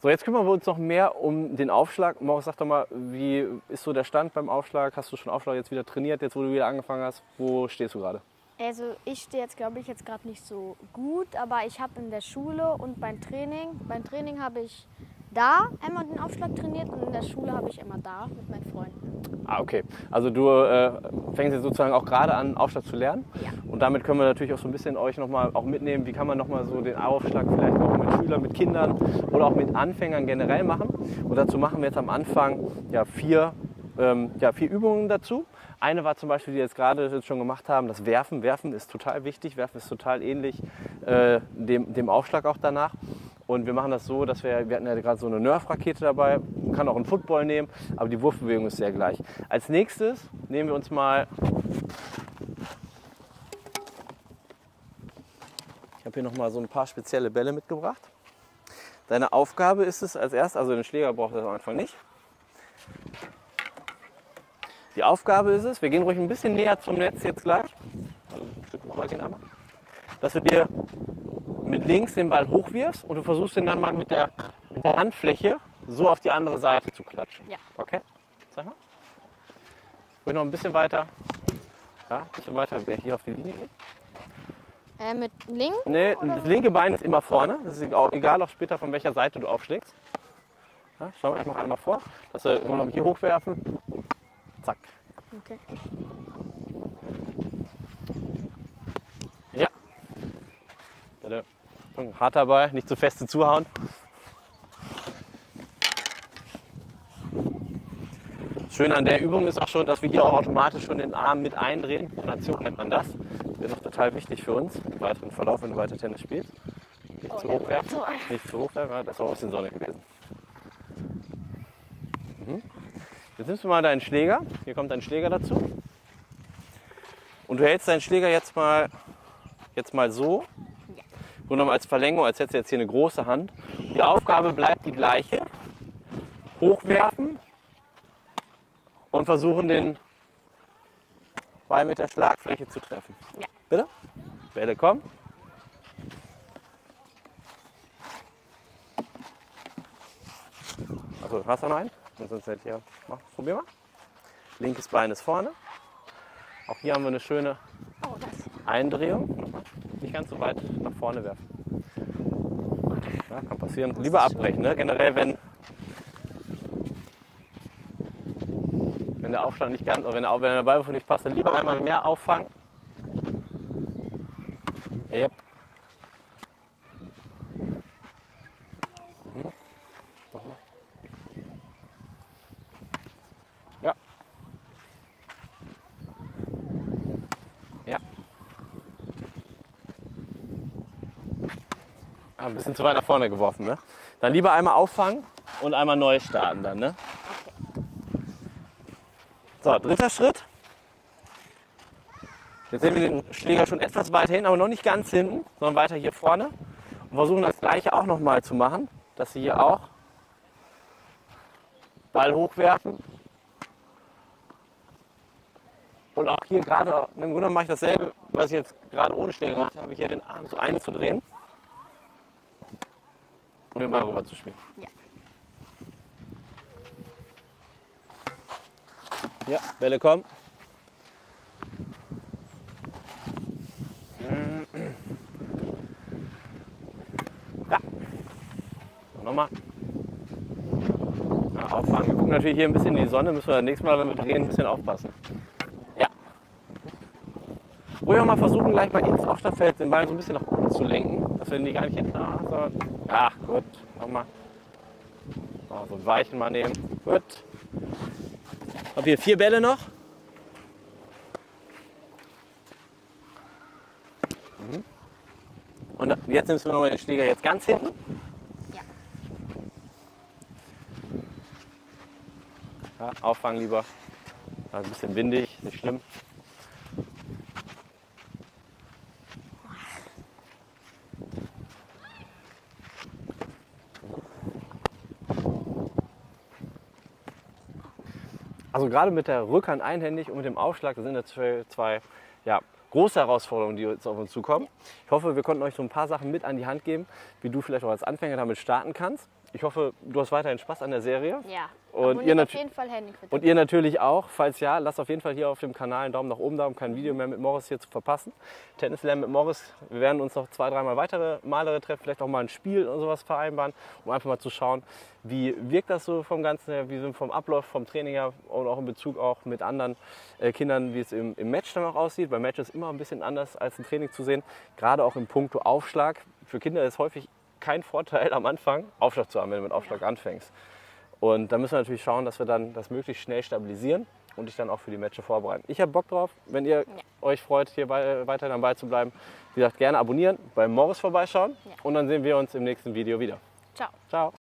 So, jetzt kümmern wir uns noch mehr um den Aufschlag. Morris, sag doch mal, wie ist so der Stand beim Aufschlag? Hast du schon Aufschlag jetzt wieder trainiert, jetzt wo du wieder angefangen hast? Wo stehst du gerade? Also ich stehe jetzt, glaube ich, jetzt gerade nicht so gut, aber ich habe in der Schule und beim Training, beim Training habe ich da einmal den Aufschlag trainiert und in der Schule habe ich immer da mit meinen Freunden. Ah, okay. Also du äh, fängst jetzt sozusagen auch gerade an, Aufschlag zu lernen. Ja. Und damit können wir natürlich auch so ein bisschen euch nochmal auch mitnehmen, wie kann man nochmal so den Aufschlag vielleicht auch mit Schülern, mit Kindern oder auch mit Anfängern generell machen. Und dazu machen wir jetzt am Anfang ja, vier, ähm, ja, vier Übungen dazu. Eine war zum Beispiel, die wir jetzt gerade schon gemacht haben, das Werfen. Werfen ist total wichtig. Werfen ist total ähnlich äh, dem, dem Aufschlag auch danach. Und wir machen das so, dass wir, wir hatten ja gerade so eine Nerf-Rakete dabei, man kann auch einen Football nehmen, aber die Wurfbewegung ist sehr gleich. Als nächstes nehmen wir uns mal, ich habe hier nochmal so ein paar spezielle Bälle mitgebracht. Deine Aufgabe ist es als erstes, also den Schläger braucht ihr am Anfang nicht. Die Aufgabe ist es, wir gehen ruhig ein bisschen näher zum Netz jetzt gleich, also ein Stück rübergehen einmal, dass du dir mit links den Ball hochwirfst und du versuchst ihn dann mal mit der, mit der Handfläche so auf die andere Seite zu klatschen. Ja. Okay? Sag mal. Ruhig noch ein bisschen weiter. Ja, ein bisschen weiter, wer hier auf die Linie geht. Äh, mit links? Nee, das linke Bein ist immer vorne. Das ist auch egal, auch später von welcher Seite du aufschlägst. Ja, schau mal, ich mache einmal vor, dass wir immer noch hier hochwerfen. Zack. Okay. Ja. Bitte. Hart dabei, nicht zu feste zuhauen. Schön an der Übung ist auch schon, dass wir hier auch automatisch schon den Arm mit eindrehen. Rotation nennt man das. Das ist noch total wichtig für uns im weiteren Verlauf, wenn du weiter Tennis spielst. Nicht zu hoch werfen. Nicht zu hoch werfen, ja, das ist auch aus der Sonne gewesen. Mhm. Jetzt nimmst du mal deinen Schläger. Hier kommt dein Schläger dazu. Und du hältst deinen Schläger jetzt mal, jetzt mal so. Genommen als Verlängerung, als hättest du jetzt hier eine große Hand. Die Aufgabe bleibt die gleiche. Hochwerfen und versuchen den Ball mit der Schlagfläche zu treffen. Ja. Bitte? Bälle kommen. Also hast du noch einen? Sonst hätte ich ja. Mach, probier mal. Linkes Bein ist vorne. Auch hier haben wir eine schöne Oh. Eindrehung. Ganz so weit nach vorne werfen. Ja, kann passieren. Lieber abbrechen. Ne? Generell, wenn, wenn der Aufschlag nicht ganz, oder wenn der, wenn der Ballwurf nicht passt, dann lieber einmal mehr auffangen. Yep. Ein bisschen zu weit nach vorne geworfen, ne? Dann lieber einmal auffangen und einmal neu starten dann, ne? So, dritter Schritt. Jetzt sehen wir den Schläger schon etwas weiter hinten, aber noch nicht ganz hinten, sondern weiter hier vorne. Und versuchen das gleiche auch nochmal zu machen, dass sie hier auch Ball hochwerfen. Und auch hier gerade, im Grunde mache ich dasselbe, was ich jetzt gerade ohne Schläger gemacht habe, hier den Arm so einzudrehen den Ball rüber zu spielen. Ja. Ja, Bälle kommen. Ja. Nochmal. Ja, auffangen. Wir gucken natürlich hier ein bisschen in die Sonne, müssen wir das nächste Mal, wenn wir drehen, ein bisschen aufpassen. Ruhig auch mal versuchen, gleich mal ins Aufstafeld den Ball so ein bisschen nach oben zu lenken, dass wir die gar nicht hinten haben, sondern. Ja, gut. Nochmal. So, so ein Weichen mal nehmen. Gut. Hab hier vier Bälle noch. Mhm. Und jetzt nimmst du nochmal den Schläger jetzt ganz hinten. Ja. Ja, auffangen lieber. Ein bisschen windig, nicht schlimm. Also gerade mit der Rückhand einhändig und mit dem Aufschlag, das sind zwei, zwei ja, große Herausforderungen, die jetzt auf uns zukommen. Ich hoffe, wir konnten euch so ein paar Sachen mit an die Hand geben, wie du vielleicht auch als Anfänger damit starten kannst. Ich hoffe, du hast weiterhin Spaß an der Serie. Ja. Und ihr auf jeden Fall für Und ihr natürlich auch. Falls ja, lasst auf jeden Fall hier auf dem Kanal einen Daumen nach oben da, um kein Video mehr mit Morris hier zu verpassen. Tennis lernen mit Morris. Wir werden uns noch zwei, dreimal weitere Malere treffen, vielleicht auch mal ein Spiel und sowas vereinbaren, um einfach mal zu schauen, wie wirkt das so vom Ganzen her, wie sind vom Ablauf, vom Training her und auch in Bezug auch mit anderen äh, Kindern, wie es im, im Match dann auch aussieht. Beim Match ist immer ein bisschen anders als im Training zu sehen. Gerade auch im Punkto Aufschlag. Für Kinder ist häufig kein Vorteil am Anfang, Aufschlag zu haben, wenn du mit Aufschlag anfängst. Und da müssen wir natürlich schauen, dass wir dann das möglichst schnell stabilisieren und dich dann auch für die Matches vorbereiten. Ich habe Bock drauf, wenn ihr euch freut, hier bei, weiter dabei zu bleiben. Wie gesagt, gerne abonnieren, bei Morris vorbeischauen Ja. und dann sehen wir uns im nächsten Video wieder. Ciao. Ciao.